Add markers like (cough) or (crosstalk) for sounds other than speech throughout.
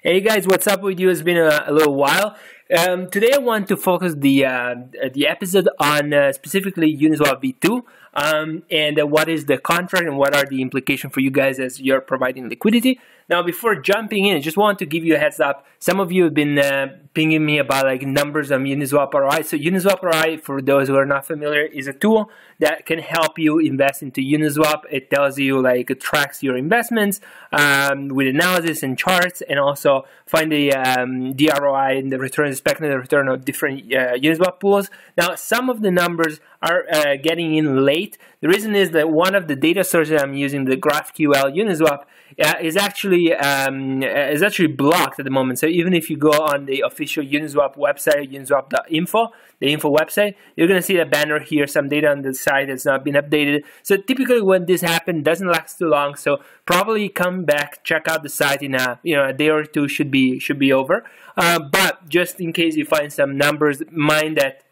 Hey guys, what's up with you? It's been a, a little while. Um, today I want to focus the uh, the episode on uh, specifically Uniswap v2 um, and uh, what is the contract and what are the implications for you guys as you're providing liquidity. Now, before jumping in, I just want to give you a heads up. Some of you have been uh, pinging me about like numbers on Uniswap ROI. So Uniswap ROI, for those who are not familiar, is a tool that can help you invest into Uniswap. It tells you like it tracks your investments um, with analysis and charts, and also find the um, the ROI and the return, expected return of different uh, Uniswap pools. Now, some of the numbers are uh, getting in late. The reason is that one of the data sources I'm using, the GraphQL Uniswap, uh, is actually um, is actually blocked at the moment. So even if you go on the official Uniswap website, uniswap.info, the info website, you're going to see the banner here, some data on the site that's not been updated. So typically when this happens, doesn't last too long. So probably come back, check out the site in a you know a day or two should be should be over. Uh, but just in case you find some numbers, mind that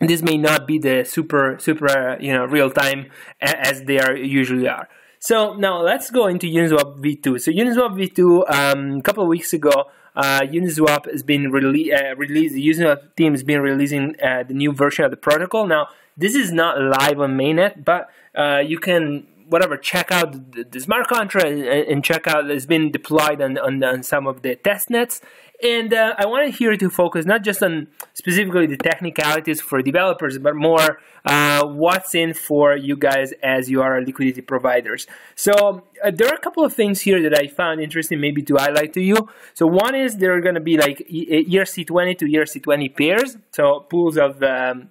this may not be the super super uh, you know real time as they are usually are. So now let's go into Uniswap v2. So Uniswap v2, um, a couple of weeks ago, uh, Uniswap has been rele- uh, released. The Uniswap team has been releasing uh, the new version of the protocol. Now this is not live on mainnet, but uh, you can whatever check out the, smart contract and, and, check out it's been deployed on, on, on some of the test nets and uh, I wanted here to focus not just on specifically the technicalities for developers, but more uh, what's in for you guys as you are liquidity providers. So uh, there are a couple of things here that I found interesting maybe to highlight to you. So one is there are going to be like ERC20 to ERC20 pairs, so pools of um,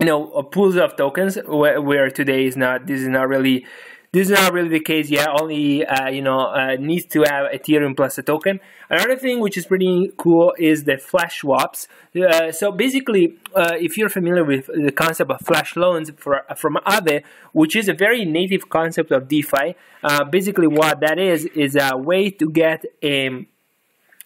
you know pools of tokens where, where today is not this is not really this is not really the case yet. Only uh, you know uh, needs to have Ethereum plus a token. Another thing which is pretty cool is the flash swaps. Uh, so basically, uh, if you're familiar with the concept of flash loans for, from Aave, which is a very native concept of DeFi, uh, basically what that is is a way to get a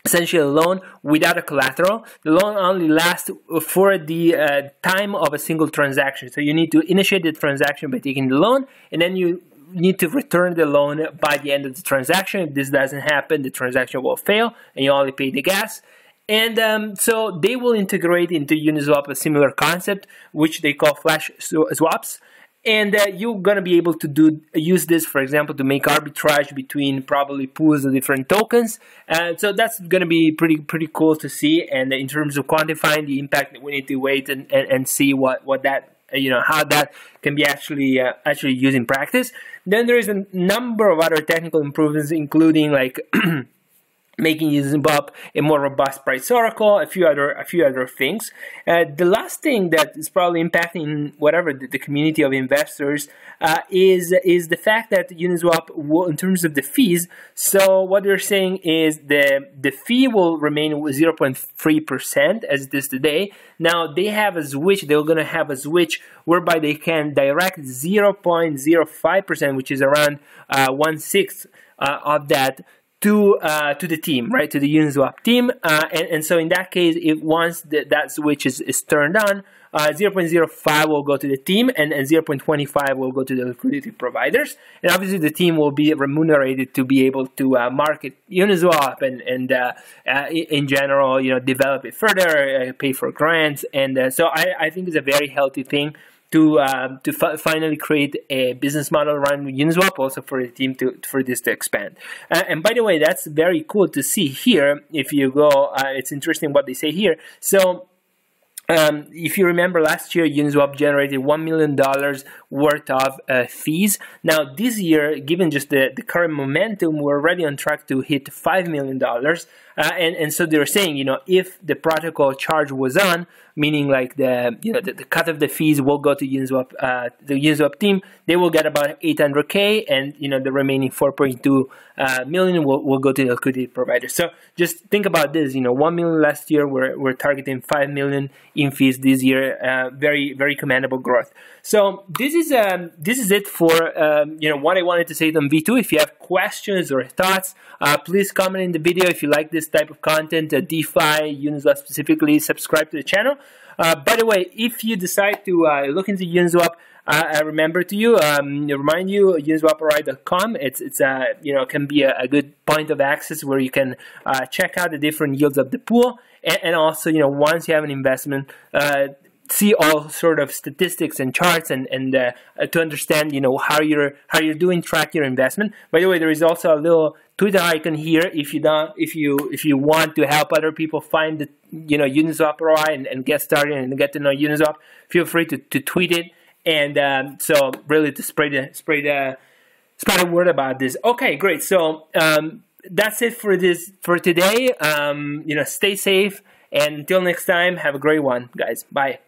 essentially a loan without a collateral. The loan only lasts for the uh, time of a single transaction. So you need to initiate the transaction by taking the loan, and then you need to return the loan by the end of the transaction. If this doesn't happen, the transaction will fail and you only pay the gas. And um, so they will integrate into Uniswap a similar concept, which they call flash swaps. And uh, you're gonna be able to do use this, for example, to make arbitrage between probably pools of different tokens. And so that's gonna be pretty pretty cool to see. And in terms of quantifying the impact, we need to wait and, and, and see what what that uh, you know how that can be actually uh, actually used in practice. Then there is a number of other technical improvements, including like (clears throat) making Uniswap a more robust price oracle, a few other a few other things. Uh, the last thing that is probably impacting whatever the, the community of investors uh, is is the fact that Uniswap will, in terms of the fees. So what they're saying is the the fee will remain 0.3 percent as it is today. Now they have a switch. They're going to have a switch whereby they can direct 0.05 percent, which is around uh, one sixth uh, of that to uh, to the team, right, to the Uniswap team. Uh, and, and so in that case, if once the, that switch is, is turned on, uh, 0.05 will go to the team and, and 0.25 will go to the liquidity providers. And obviously the team will be remunerated to be able to uh, market Uniswap and, and uh, uh, in general, you know, develop it further, pay for grants. And so I, I think it's a very healthy thing to um, to fi- finally create a business model around Uniswap, also for the team to for this to expand. Uh, and by the way, that's very cool to see here. If you go, uh, it's interesting what they say here. So um, if you remember last year, Uniswap generated $1 million worth of uh, fees. Now, this year, given just the, the current momentum, we're already on track to hit $5 million. Uh, and, and so they're saying, you know, if the protocol charge was on, meaning like the, you know, the, the cut of the fees will go to Uniswap, uh, the Uniswap team, they will get about 800K and, you know, the remaining 4.2 uh, million will, will go to the liquidity provider. So just think about this, you know, 1 million last year, we're, we're targeting 5 million in fees this year. Uh, very, very commendable growth. So this is um, this is it for um, you know what I wanted to say on V2. If you have questions or thoughts, uh, please comment in the video. If you like this type of content, uh, DeFi, Uniswap specifically, subscribe to the channel. Uh, by the way, if you decide to uh, look into Uniswap, I remember to you, um, remind you, uniswaproi.com. It's it's a you know can be a, a good point of access where you can uh, check out the different yields of the pool, and, and also you know once you have an investment. Uh, see all sort of statistics and charts and and uh, to understand you know how you're how you're doing track your investment by the way there is also a little twitter icon here if you don't if you if you want to help other people find the you know uniswap ROI and, and get started and get to know uniswap feel free to, to tweet it and um, so really to spread the spread the spread a word about this. Okay, great. So um, that's it for this for today. Um, you know, stay safe, and until next time, have a great one, guys. Bye.